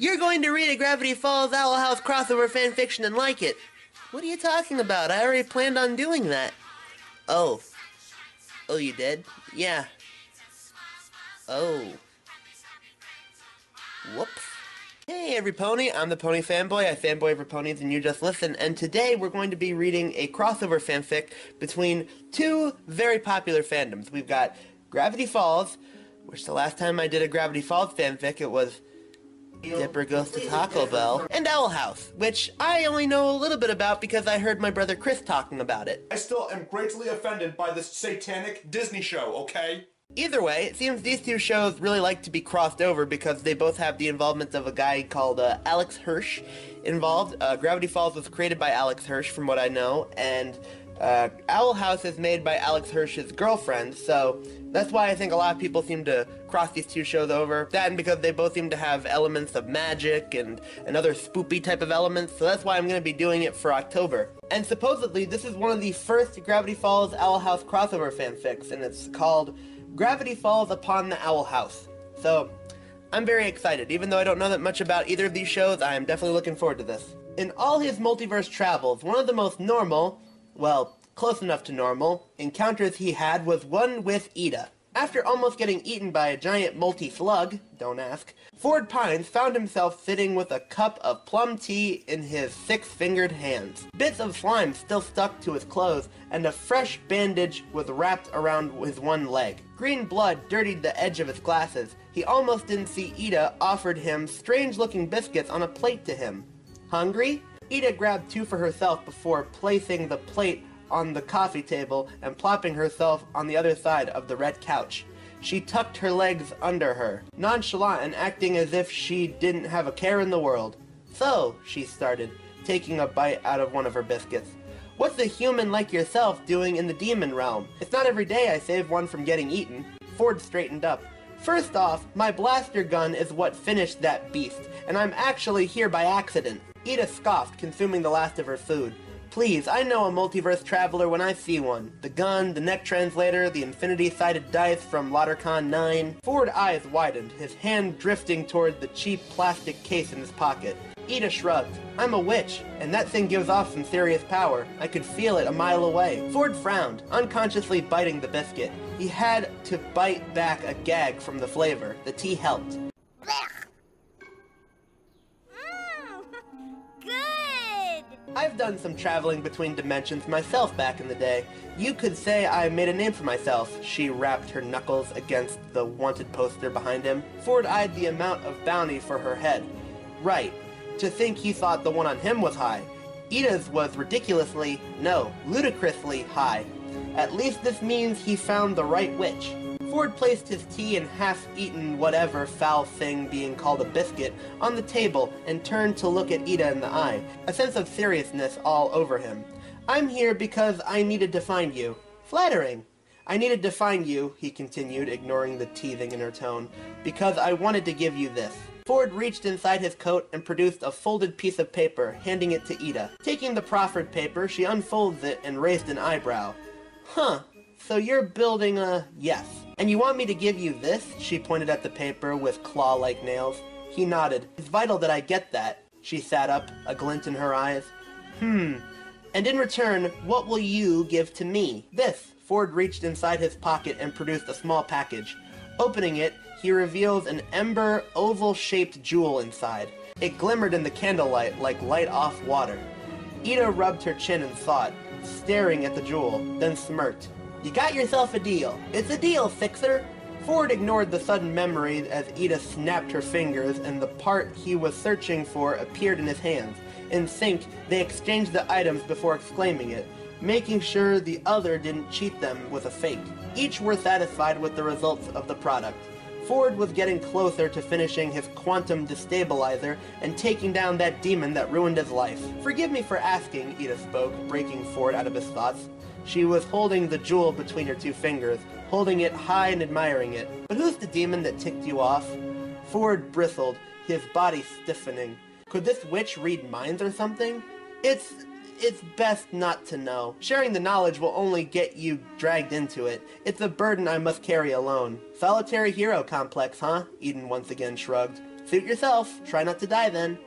You're going to read a Gravity Falls Owl House crossover fanfiction and like it. What are you talking about? I already planned on doing that. Oh. Oh, you did? Yeah. Oh. Whoops. Hey, every pony, I'm the Pony Fanboy. I fanboy over ponies and you just listen. And today we're going to be reading a crossover fanfic between two very popular fandoms. We've got Gravity Falls, which the last time I did a Gravity Falls fanfic, it was Dipper Goes to Taco Bell, and Owl House, which I only know a little bit about because I heard my brother Chris talking about it. I still am greatly offended by this satanic Disney show, okay? Either way, it seems these two shows really like to be crossed over because they both have the involvement of a guy called uh, Alex Hirsch involved. Uh, Gravity Falls was created by Alex Hirsch, from what I know, and uh, Owl House is made by Alex Hirsch's girlfriend, so that's why I think a lot of people seem to cross these two shows over. That and because they both seem to have elements of magic and, and other spoopy type of elements, so that's why I'm going to be doing it for October. And supposedly, this is one of the first Gravity Falls Owl House crossover fanfics, and it's called Gravity Falls Upon the Owl House. So, I'm very excited. Even though I don't know that much about either of these shows, I am definitely looking forward to this. In all his multiverse travels, one of the most normal, well, close enough to normal, encounters he had was one with Ida. After almost getting eaten by a giant multi-slug, don't ask, Ford Pines found himself sitting with a cup of plum tea in his six-fingered hands. Bits of slime still stuck to his clothes, and a fresh bandage was wrapped around his one leg. Green blood dirtied the edge of his glasses. He almost didn't see Ida offered him strange-looking biscuits on a plate to him. Hungry? Ida grabbed two for herself before placing the plate on the coffee table and plopping herself on the other side of the red couch. She tucked her legs under her, nonchalant and acting as if she didn't have a care in the world. So, she started, taking a bite out of one of her biscuits. What's a human like yourself doing in the demon realm? It's not every day I save one from getting eaten. Ford straightened up. First off, my blaster gun is what finished that beast, and I'm actually here by accident. Ida scoffed, consuming the last of her food. Please, I know a multiverse traveler when I see one. The gun, the neck translator, the infinity-sided dice from LauterCon 9. Ford eyes widened, his hand drifting toward the cheap plastic case in his pocket. Ida shrugged. I'm a witch, and that thing gives off some serious power. I could feel it a mile away. Ford frowned, unconsciously biting the biscuit. He had to bite back a gag from the flavor. The tea helped. I've done some traveling between dimensions myself back in the day. You could say I made a name for myself. She rapped her knuckles against the wanted poster behind him. Ford eyed the amount of bounty for her head. Right. To think he thought the one on him was high. Ida's was ridiculously, no, ludicrously high. At least this means he found the right witch. Ford placed his tea and half-eaten whatever foul thing being called a biscuit on the table and turned to look at Ida in the eye, a sense of seriousness all over him. I'm here because I needed to find you. Flattering. I needed to find you, he continued, ignoring the teething in her tone, because I wanted to give you this. Ford reached inside his coat and produced a folded piece of paper, handing it to Ida. Taking the proffered paper, she unfolds it and raised an eyebrow. Huh, so you're building a... yes. And you want me to give you this? She pointed at the paper with claw-like nails. He nodded. It's vital that I get that. She sat up, a glint in her eyes. Hmm. And in return, what will you give to me? This. Ford reached inside his pocket and produced a small package. Opening it, he reveals an ember, oval-shaped jewel inside. It glimmered in the candlelight like light off water. Ida rubbed her chin in thought, staring at the jewel, then smirked. You got yourself a deal. It's a deal, Sixer. Ford ignored the sudden memories as Eda snapped her fingers and the part he was searching for appeared in his hands. In sync, they exchanged the items before exclaiming it, making sure the other didn't cheat them with a fake. Each were satisfied with the results of the product. Ford was getting closer to finishing his quantum destabilizer and taking down that demon that ruined his life. Forgive me for asking, Ida spoke, breaking Ford out of his thoughts. She was holding the jewel between her two fingers, holding it high and admiring it. But who's the demon that ticked you off? Ford bristled, his body stiffening. Could this witch read minds or something? It's... it's best not to know. Sharing the knowledge will only get you dragged into it. It's a burden I must carry alone. Solitary hero complex, huh? Eda once again shrugged. Suit yourself. Try not to die then.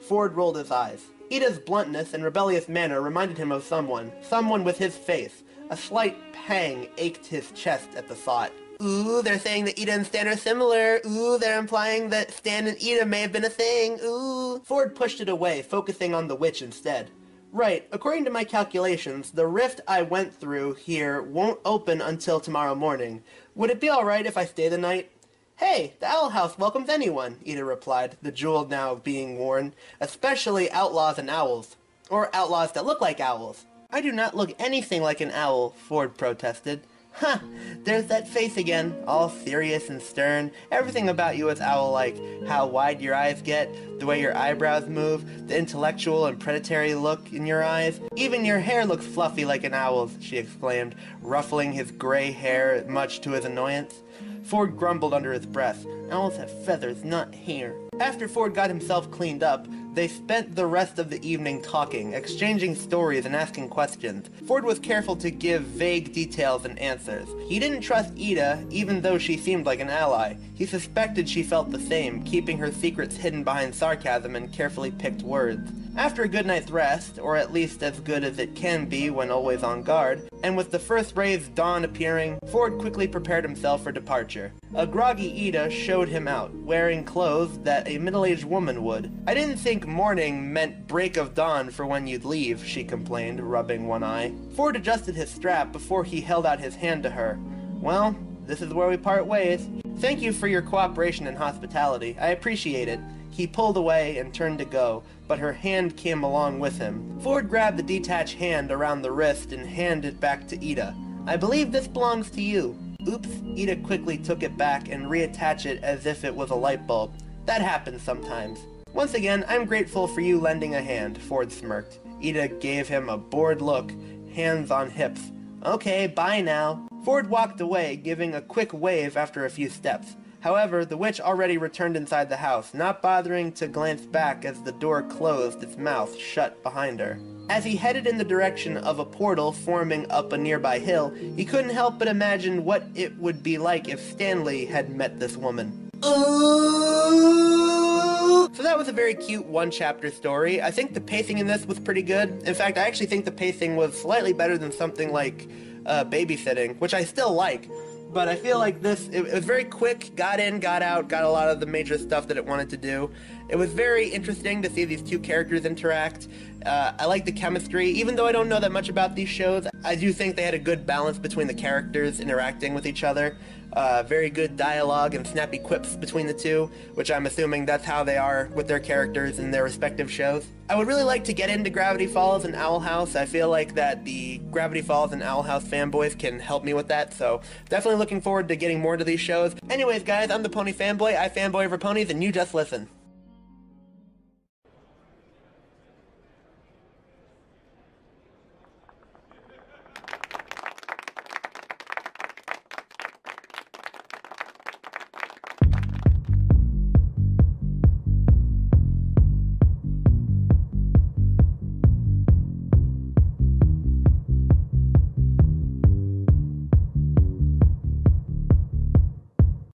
Ford rolled his eyes. Ida's bluntness and rebellious manner reminded him of someone, someone with his face. A slight pang ached his chest at the thought. Ooh, they're saying that Ida and Stan are similar. Ooh, they're implying that Stan and Ida may have been a thing. Ooh. Ford pushed it away, focusing on the witch instead. Right, according to my calculations, the rift I went through here won't open until tomorrow morning. Would it be alright if I stay the night? Hey, the Owl House welcomes anyone, Ida replied, the jewel now being worn, especially outlaws and owls. Or outlaws that look like owls. I do not look anything like an owl, Ford protested. Huh, there's that face again, all serious and stern. Everything about you is owl-like. How wide your eyes get, the way your eyebrows move, the intellectual and predatory look in your eyes. Even your hair looks fluffy like an owl's, she exclaimed, ruffling his gray hair much to his annoyance. Ford grumbled under his breath. Owls have feathers, not hair. After Ford got himself cleaned up, they spent the rest of the evening talking, exchanging stories and asking questions. Ford was careful to give vague details and answers. He didn't trust Ida, even though she seemed like an ally. He suspected she felt the same, keeping her secrets hidden behind sarcasm and carefully picked words. After a good night's rest, or at least as good as it can be when always on guard, and with the first rays of dawn appearing, Ford quickly prepared himself for departure. A groggy Ida showed him out, wearing clothes that a middle-aged woman would. I didn't think morning meant break of dawn for when you'd leave, she complained, rubbing one eye. Ford adjusted his strap before he held out his hand to her. Well, this is where we part ways. Thank you for your cooperation and hospitality. I appreciate it. He pulled away and turned to go, but her hand came along with him. Ford grabbed the detached hand around the wrist and handed it back to Ida. I believe this belongs to you. Oops, Ida quickly took it back and reattached it as if it was a light bulb. That happens sometimes. Once again, I'm grateful for you lending a hand, Ford smirked. Ida gave him a bored look, hands on hips. Okay, bye now. Ford walked away, giving a quick wave after a few steps. However, the witch already returned inside the house, not bothering to glance back as the door closed its mouth shut behind her. As he headed in the direction of a portal forming up a nearby hill, he couldn't help but imagine what it would be like if Stanley had met this woman. So that was a very cute one chapter story. I think the pacing in this was pretty good. In fact, I actually think the pacing was slightly better than something like uh, babysitting, which I still like but I feel like this it, it, was very quick, got in, got out, got a lot of the major stuff that it wanted to do. It was very interesting to see these two characters interact. Uh, I like the chemistry, even though I don't know that much about these shows. I do think they had a good balance between the characters interacting with each other. Uh, very good dialogue and snappy quips between the two, which I'm assuming that's how they are with their characters in their respective shows. I would really like to get into Gravity Falls and Owl House. I feel like that the Gravity Falls and Owl House fanboys can help me with that, so definitely looking forward to getting more into these shows. Anyways, guys, I'm the Pony Fanboy. I fanboy over ponies, and you just listen.